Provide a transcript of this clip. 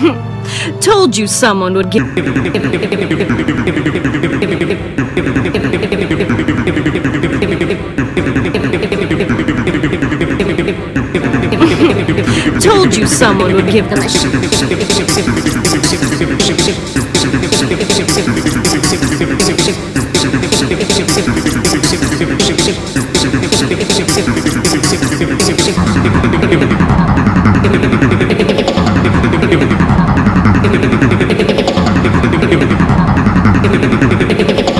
Told you someone would give. Told you someone would give them a Thank you.